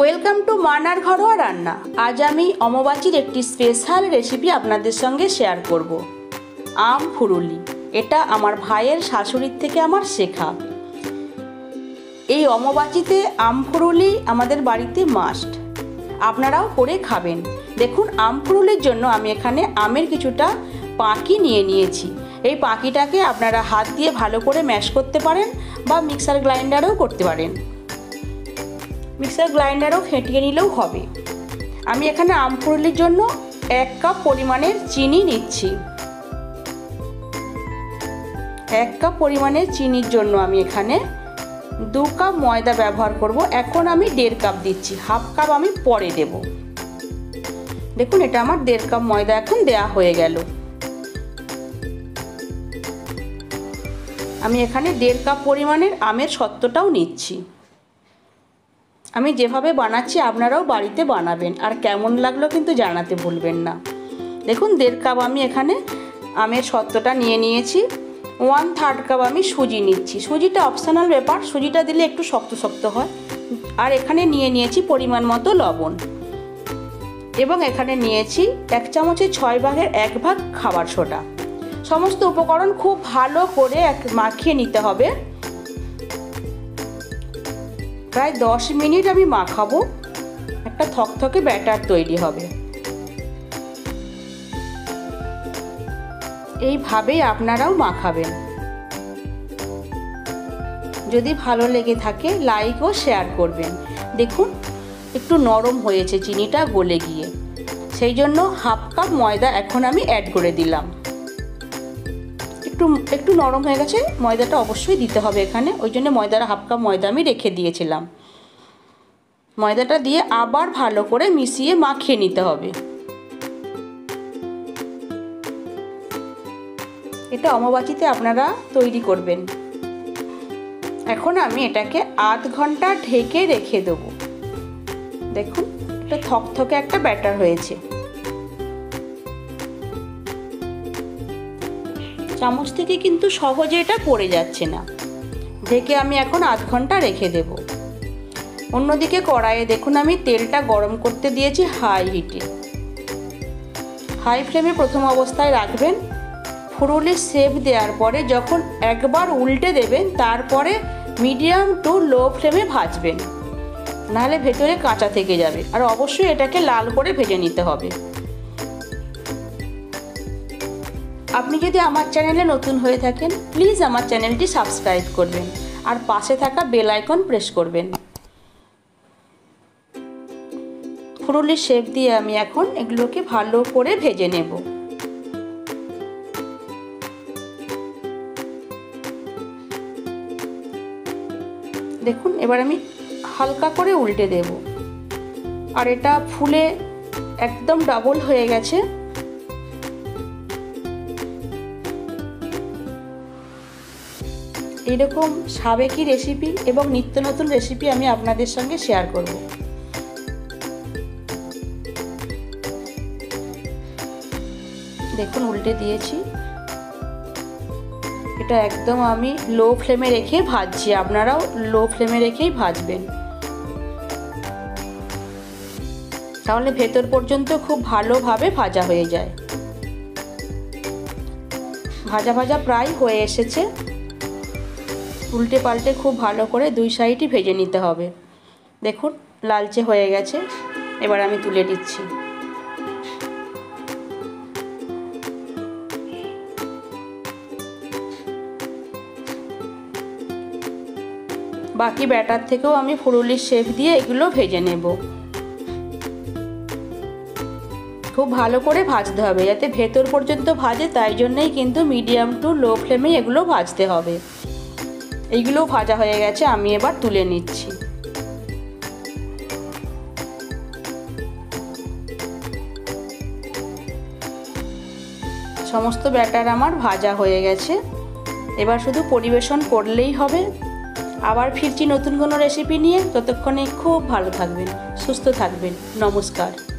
Welcome to মানার ঘরোয়া রান্না আজ আমি অমবাচির একটি স্পেশাল রেসিপি আপনাদের সঙ্গে শেয়ার করব। আম ফুরুলি। এটা আমার ভাইয়ের শাশুড়ির থেকে আমার শেখা। এই অমবাচিতে আম ফুরুলি আমাদের বাড়িতে মাস্ট আপনারাও করে খাবেন। দেখুন, আম ফুরুলির জন্য আমি এখানে আমের কিছুটা পাঁকি নিয়ে নিয়েছি। এই পাঁকিটাকে আপনারা হাত দিয়ে ভালো করে ম্যাশ করতে পারেন বা মিক্সার গ্রাইন্ডারেও করতে পারেন। মিক্সার গ্রাইন্ডারও ফেটিয়ে নিলেও হবে। আমি এখানে আম ফুরুলির জন্য এক কাপ পরিমাণের চিনি নিচ্ছি। এক কাপ পরিমাণের চিনির জন্য আমি এখানে দু কাপ ময়দা ব্যবহার করব। এখন আমি দেড় কাপ দিচ্ছি। হাফ কাপ আমি পরে দেব। দেখুন, এটা আমার দেড় কাপ ময়দা এখন দেয়া হয়ে গেল। আমি এখানে দেড় কাপ পরিমাণের আমের সত্ত্বটাও নিচ্ছি। আমি যেভাবে বানাচ্ছি, আপনারাও বাড়িতে বানাবেন। আর কেমন লাগল কিন্তু জানাতে ভুলবেন না। দেখুন, দেড় কাপ আমি এখানে আমের সত্ত্বটা নিয়ে নিয়েছি। ওয়ান থার্ড কাপ আমি সুজি নিচ্ছি। সুজিটা অপশনাল ব্যাপার। সুজিটা দিলে একটু শক্ত শক্ত হয়। আর এখানে নিয়ে নিয়েছি পরিমাণ মতো লবণ। এবং এখানে নিয়েছি এক চামচের ছয় ভাগের এক ভাগ খাবার সোডা। সমস্ত উপকরণ খুব ভালো করে এক মাখিয়ে নিতে হবে। প্রায় দশ মিনিট আমি মাখাবো। একটা থকথকে ব্যাটার তৈরি হবে। এইভাবেই আপনারাও মাখাবেন। যদি ভালো লেগে থাকে লাইক ও শেয়ার করবেন। দেখুন, একটু নরম হয়েছে চিনিটা গলে গিয়ে। সেই জন্য হাফ কাপ ময়দা এখন আমি অ্যাড করে দিলাম। একটু একটু নরম হয়ে গেছে, ময়দাটা অবশ্যই দিতে হবে এখানে। ওই জন্য ময়দার হাফ কাপ ময়দা আমি রেখে দিয়েছিলাম। ময়দাটা দিয়ে আবার ভালো করে মিশিয়ে মাখিয়ে নিতে হবে। এটা অমবাচিতে আপনারা তৈরি করবেন। এখন আমি এটাকে আধ ঘণ্টা ঢেকে রেখে দেব। দেখুন এটা থকথকে একটা ব্যাটার হয়েছে। চামচ থেকে কিন্তু সহজে এটা পড়ে যাচ্ছে না। ঢেকে আমি এখন আধ ঘণ্টা রেখে দেব। অন্যদিকে কড়াইয়ে দেখুন আমি তেলটা গরম করতে দিয়েছি হাই হিটে। হাই ফ্লেমে প্রথম অবস্থায় রাখবেন। ফুরুলির শেপ দেওয়ার পরে যখন একবার উল্টে দেবেন, তারপরে মিডিয়াম টু লো ফ্লেমে ভাজবেন। নাহলে ভেতরে কাঁচা থেকে যাবে। আর অবশ্যই এটাকে লাল করে ভেজে নিতে হবে। আপনি যদি আমার চ্যানেলে নতুন হয়ে থাকেন প্লিজ আমার চ্যানেলটি সাবস্ক্রাইব করবেন আর পাশে থাকা বেল আইকন প্রেস করবেন। ফুরুলির শেপ দিয়ে আমি এখন এগুলোকে ভালো করে ভেজে নেব। দেখুন, এবার আমি হালকা করে উল্টে দেব। আর এটা ফুলে একদম ডাবল হয়ে গেছে। এইরকম সাবেকি রেসিপি এবং নিত্য নতুন রেসিপি আমি আপনাদের সঙ্গে শেয়ার করব। দেখুন, উল্টে দিয়েছি। এটা একদম আমি লো ফ্লেমে রেখে ভাজছি। আপনারাও লো ফ্লেমে রেখেই ভাজবেন। তাহলে ভেতর পর্যন্ত খুব ভালোভাবে ভাজা হয়ে যায়। ভাজা ভাজা প্রায় হয়ে এসেছে। উল্টে পাল্টে খুব ভালো করে দুই সাইডই ভেজে নিতে হবে। দেখুন, লালচে হয়ে গেছে। এবার আমি তুলে দিচ্ছি বাকি ব্যাটার থেকেও আমি ফুরুলির শেপ দিয়ে এগুলো ভেজে নেব। খুব ভালো করে ভাজতে হবে, যাতে ভেতর পর্যন্ত ভাজে, তাই জন্যই কিন্তু মিডিয়াম টু লো ফ্লেমে এগুলো ভাজতে হবে। এইগুলো ভাজা হয়ে গেছে, আমি এবার তুলে নিচ্ছি। সমস্ত ব্যাটার আমার ভাজা হয়ে গেছে। এবার শুধু পরিবেশন করলেই হবে। আবার ফিরছি নতুন কোনো রেসিপি নিয়ে। ততক্ষণে খুব ভালো থাকবেন, সুস্থ থাকবেন। নমস্কার।